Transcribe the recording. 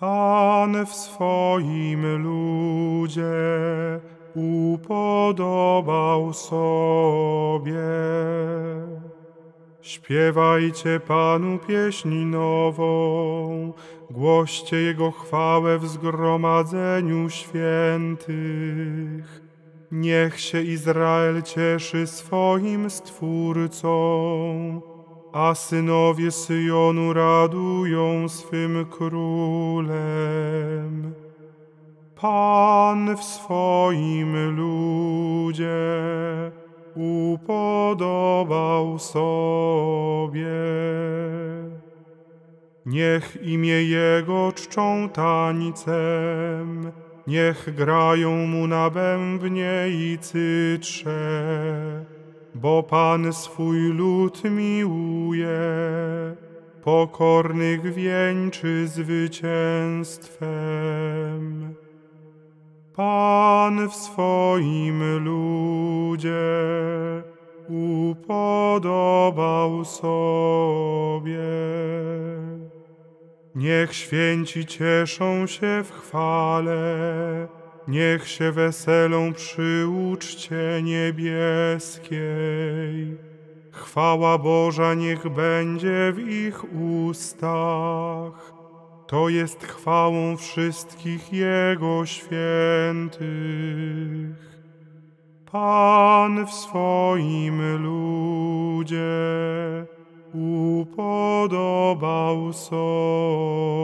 Pan w swoim ludzie upodobał sobie. Śpiewajcie Panu pieśń nową, głoście Jego chwałę w zgromadzeniu świętych. Niech się Izrael cieszy swoim Stwórcą, a synowie Syjonu radują swym królem. Pan w swoim ludzie upodobał sobie. Niech imię Jego czczą tańcem, niech grają Mu na bębnie i cytrze, bo Pan swój lud miłuje, pokornych wieńczy zwycięstwem. Pan w swoim ludzie upodobał sobie. Niech święci cieszą się w chwale, niech się weselą przy uczcie niebieskiej. Chwała Boża niech będzie w ich ustach. To jest chwałą wszystkich Jego świętych. Pan w swoim ludzie upodobał sobie.